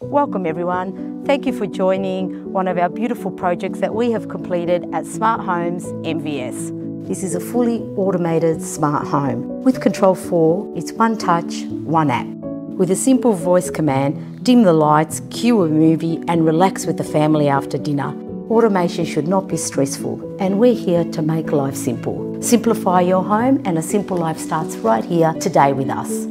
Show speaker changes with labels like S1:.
S1: Welcome everyone. Thank you for joining one of our beautiful projects that we have completed at Smart Homes MVS. This is a fully automated smart home. With Control 4, it's one touch, one app. With a simple voice command, dim the lights, cue a movie and relax with the family after dinner. Automation should not be stressful and we're here to make life simple. Simplify your home and a simple life starts right here today with us.